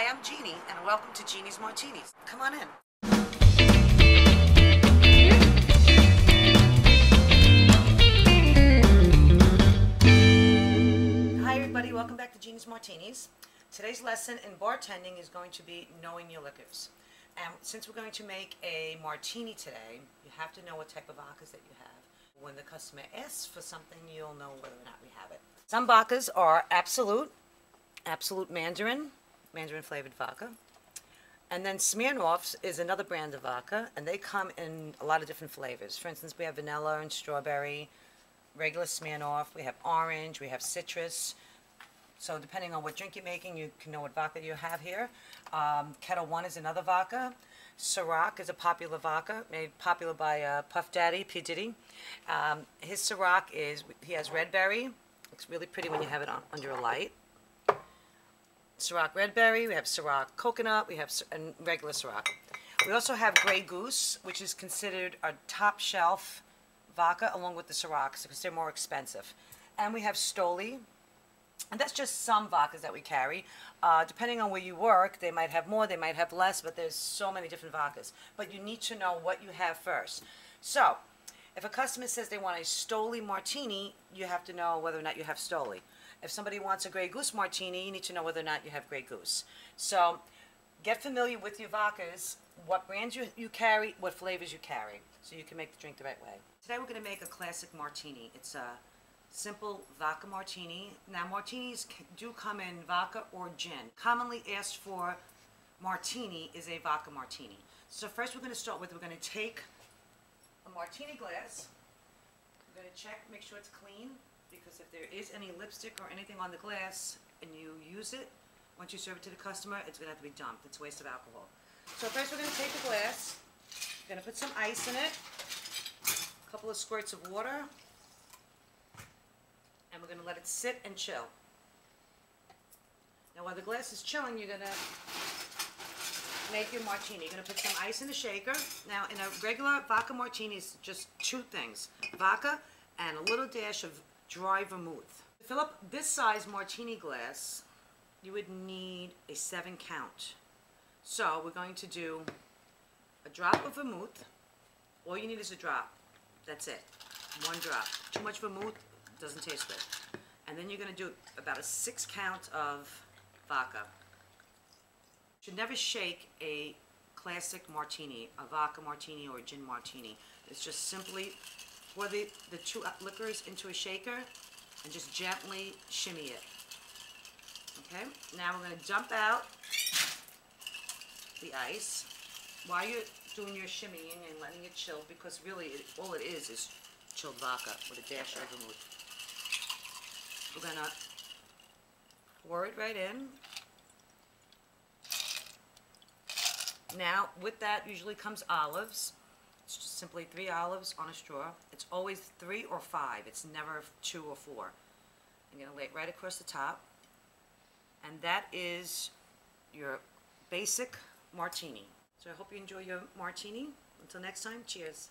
Hi, I'm Jeannie, and welcome to Jeannie's Martinis. Come on in. Hi, everybody. Welcome back to Jeannie's Martinis. Today's lesson in bartending is going to be knowing your liquors. And since we're going to make a martini today, you have to know what type of vodkas that you have. When the customer asks for something, you'll know whether or not we have it. Some vodkas are Absolut, Absolut mandarin, mandarin flavored vodka. And then Smirnoff's is another brand of vodka, and they come in a lot of different flavors. For instance, we have vanilla and strawberry, regular Smirnoff, we have orange, we have citrus. So depending on what drink you're making, you can know what vodka you have here. Um, Ketel One is another vodka. Ciroc is a popular vodka, made popular by uh, Puff Daddy, P. Diddy. Um, his Ciroc is, he has red berry. Looks really pretty when you have it on, under a light. Ciroc Red Berry, we have Ciroc Coconut, we have and regular Ciroc. We also have Grey Goose, which is considered a top shelf vodka along with the Ciroc because they're more expensive. And we have Stoli, and that's just some vodkas that we carry. Uh, depending on where you work, they might have more, they might have less, but there's so many different vodkas. But you need to know what you have first. So, if a customer says they want a Stoli martini, you have to know whether or not you have Stoli. If somebody wants a Grey Goose martini, you need to know whether or not you have Grey Goose. So, get familiar with your vodkas, what brands you, you carry, what flavors you carry, so you can make the drink the right way. Today we're going to make a classic martini. It's a simple vodka martini. Now martinis do come in vodka or gin. Commonly asked for martini is a vodka martini. So first we're going to start with, we're going to take a martini glass. We're going to check, make sure it's clean, because if there is any lipstick or anything on the glass and you use it, once you serve it to the customer, it's going to have to be dumped. It's a waste of alcohol. So first we're going to take the glass, we're going to put some ice in it, a couple of squirts of water, and we're going to let it sit and chill. Now while the glass is chilling, you're going to make your martini. You're going to put some ice in the shaker. Now, in a regular vodka martini, it's just two things vodka and a little dash of dry vermouth. To fill up this size martini glass, you would need a seven count. So, we're going to do a drop of vermouth. All you need is a drop. That's it. One drop. Too much vermouth doesn't taste good. And then you're going to do about a six count of vodka You should never shake a classic martini, a vodka martini or a gin martini. It's just simply pour the, the two uh, liquors into a shaker and just gently shimmy it. Okay, now we're gonna dump out the ice while you're doing your shimmying and letting it chill because really it, all it is is chilled vodka with a dash of vermouth. We're gonna pour it right in. Now, with that usually comes olives. It's just simply three olives on a straw. It's always three or five. It's never two or four. I'm gonna lay it right across the top. And that is your basic martini. So I hope you enjoy your martini. Until next time, cheers.